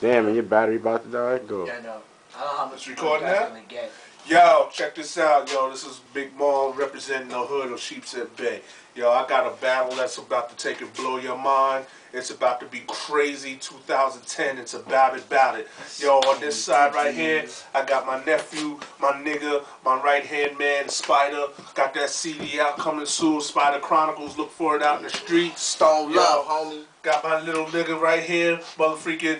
Damn, and your battery about to die? Go. Yeah, I know. I don't know how much It's recording you guys now? gonna get. Yo, check this out, yo. This is Big Mom representing the hood of Sheepshead Bay. Yo, I got a battle that's about to take and blow your mind. It's about to be crazy 2010. It's about it, about it. Yo, on this side right here, I got my nephew, my nigga, my right hand man, Spider. Got that CD out coming soon, Spider Chronicles. Look for it out in the streets. Stone Yo. love, homie. Got my little nigga right here, motherfucking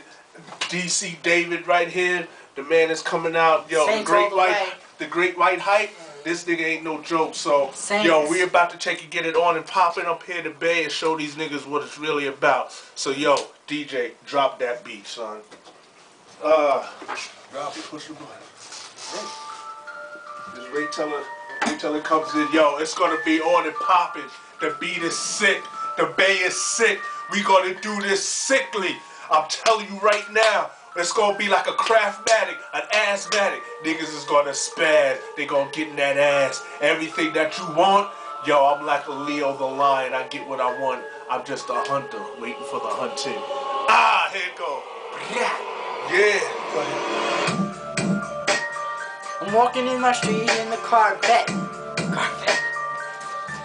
DC David right here. The man is coming out. Yo, Saints the great white, way. the great white hype. This nigga ain't no joke. So, Saints. yo, we about to take and get it on and popping up here to Bay and show these niggas what it's really about. So, yo, DJ, drop that beat, son. Uh, drop it, push the button. Just wait till it, wait till comes in. Yo, it's gonna be on and popping. The beat is sick. The bay is sick. We gonna do this sickly. I'm telling you right now. It's gonna be like a craftmatic, an asthmatic. Niggas is gonna spaz. They gonna get in that ass. Everything that you want, yo, I'm like a Leo the lion. I get what I want. I'm just a hunter waiting for the hunting. Ah, here it go. Yeah. I'm walking in my street in the Corvette. Corvette.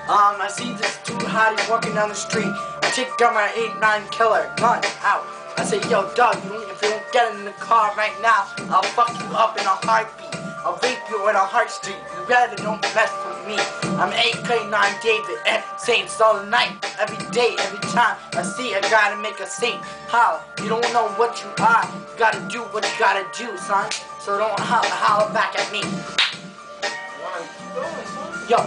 Um, I see this two hotties walking down the street. I take out my 8-9 killer gun out. I say, yo, dog, you if you don't get in the car right now, I'll fuck you up in a heartbeat. I'll rape you in a heart street. You better don't mess with me. I'm 8K9 David, and Saints all night, every day, every time I see a guy to make a saint. How? You don't know what you are. You gotta do what you gotta do, son. So don't holler, holler back at me. Yo,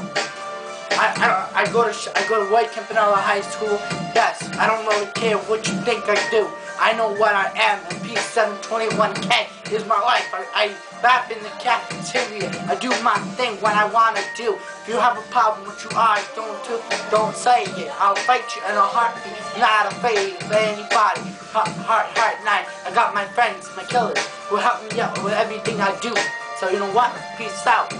I, I, I go to I go to Roy Campanella High School. Yes, I don't really care what you think I do. I know what I am, and P721K is my life. I, I rap in the cafeteria. I do my thing when I wanna do. If you have a problem with you eyes, don't do, don't say it. I'll fight you in a heartbeat. Not afraid of anybody. Heart, heart, heart night. I got my friends, my killers, who help me out with everything I do. So you know what? Peace out.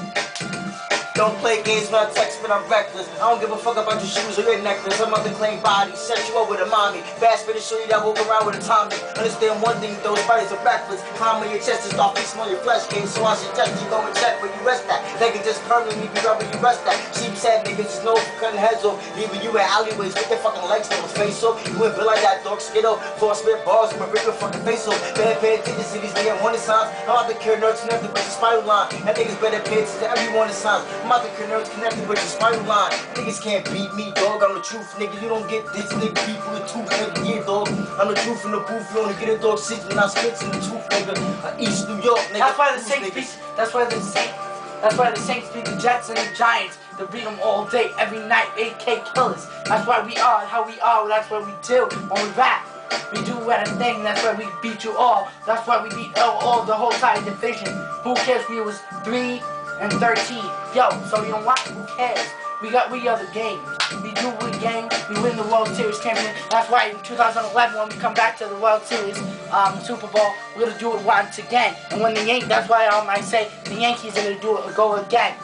Don't play games when I text but I'm reckless. I don't give a fuck about your shoes or your necklace. I'm out to claim you up with a mommy. Fast to show you that walk around with a Tommy. Understand one thing, those spiders are backwards. Climb on your chest and start feasting on your flesh game. So I suggest you go and check where you rest at. They can just permanently be rubbing you rest at. Sheepshead niggas know for cutting heads off. Leaving you in alleyways with their fucking legs on face off. You ain't feel like that dog skittle. Four spit you rip your fucking face off. Better pay attention to these damn warning signs. I'm out to cure nerves connected with the spiral line. That niggas better pay attention to every warning sign. I'm out to cure nerves connected with the spiral line. Niggas can't beat me, dog. I'm the truth, nigga. You don't get this nigga people the tooth, nigga. Yeah, dog. I'm the truth in the booth. You only get a dog seats when I spit in the tooth, nigga. Uh, East New York, nigga. That's why the Saints beat. That's why the Saints. That's why the Saints beat the Jets and the Giants. They beat them all day, every night. 8K killers. That's why we are how we are. That's what we do when we rap. We do what a thing. That's why we beat you all. That's why we beat all, all the whole side division. Who cares? We was three and 13. Yo, so you know what? Who cares? We got we are the game. We do we game. We win the World Series champion. That's why in 2011 when we come back to the World Series, um, Super Bowl, we're gonna do it once again. And when the Yankees, that's why um, I say the Yankees are gonna do it go again.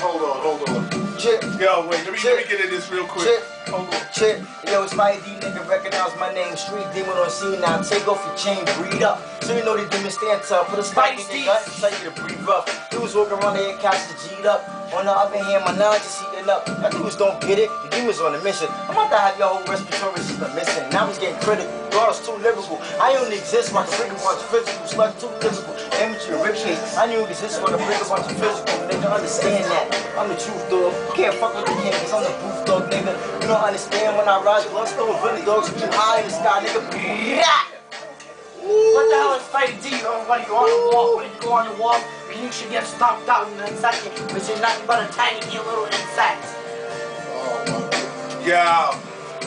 Hold on, hold on. Chip, Yo, wait, let me, let me get in this real quick. Chip. Hold on. Chip, yo, it's my D nigga, recognize my name. Street demon on scene now. Take off your chain, breathe up. So you know the demon stand tough. Put a spike in your gut and tell you to breathe rough. Dudes walking around there, catch the G'd up. On the other hand, my nine just heating up. Y'all dudes don't get it. The demons on a mission. I'm about to have your whole respiratory system missing. Now he's getting critical. God is too lyrical. I only exist like a big bunch of physical. Slut too physical. Amateur rip case. I knew exist like a big bunch of physical. Nigga, understand that. I'm the truth, dog. Can't fuck with the cause I'm the booth dog, nigga. You don't understand when I rise, blood stone, really dogs, you high in the sky, nigga. What the hell is Fighting D? Oh, when you on the wall, when you go on the wall, you should get stomped out in a second, which is nothing but a tiny little insect. Yeah,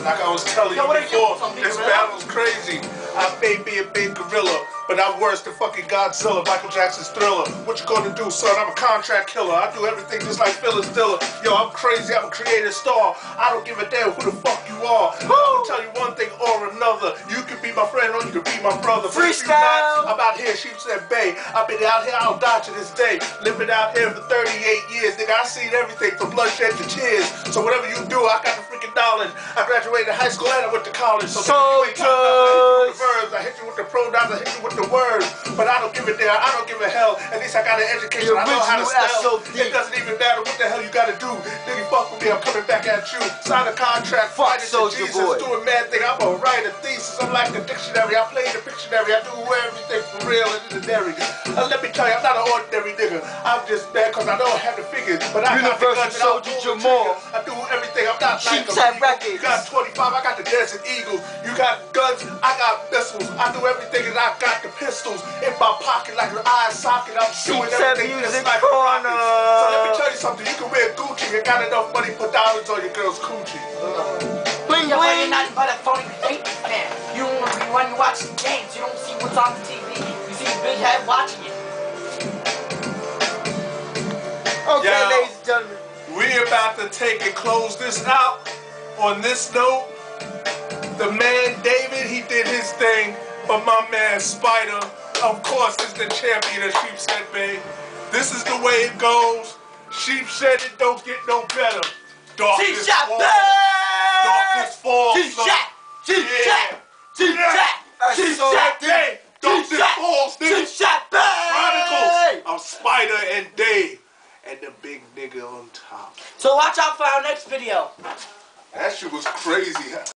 like I was telling Yo, you what are you before, this battle's crazy. I may be a big gorilla, but I'm worse than fucking Godzilla, Michael Jackson's thriller. What you gonna do, son? I'm a contract killer. I do everything just like Phyllis Diller. Yo, I'm crazy. I'm a creative star. I don't give a damn who the fuck you are. I'll tell you one thing or another. You my friend or you can be my brother. Freestyle. not, I'm out here, she said, Bay. I've been out here, I'll die to this day. Living out here for 38 years, nigga. I seen everything from bloodshed to tears. So whatever you do, I got the knowledge. I graduated high school and I went to college. So got nothing. I hit you with the verbs, I hit you with the pronouns, I hit you with the words. But I don't give a damn, I don't give a hell. At least I got an education, I know how to spell. SOD. It doesn't even matter what the hell you gotta do. Nigga, fuck with me, I'm coming back at you. Sign a contract, Fuck fight it to Jesus, Boy. doing mad thing. I'm gonna write a thesis, I'm like the dictionary. I play the dictionary, I do everything for real and the dairy. Uh, let me tell you, I'm not an ordinary nigga. I'm just mad cause I don't have the figures. But I got the guns and Soldier Jamal. I do everything, I'm not like Sheep's a Head. Records. You got 25, I got the Desert Eagles. You got guns, I got missiles. I do everything and I got the pistols in my pocket like an eye socket. I'm doing Sheep's Head everything Music just like Corner. rockets. So let me tell you something, you can wear Gucci and got enough money for put diamonds on your girl's coochie. Bling Yeah, bling. you're nothing but a phony fake fan. You don't be when you watch the games, you don't see what's on the TV. You see the big head watching it. Okay, Yo. ladies and gentlemen. We about to take and close this out on this note. The man David, he did his thing, but my man Spider, of course, is the champion of Sheepshead Bay. This is the way it goes. Sheepshead, it don't get no better. Darkness falls. Darkness falls. Son. T-Shot, T-Shot, Sheepshead Bay. Darkness falls, nigga. T-Shot, Chronicles of Spider and Dave. And the big nigga on top. So watch out for our next video.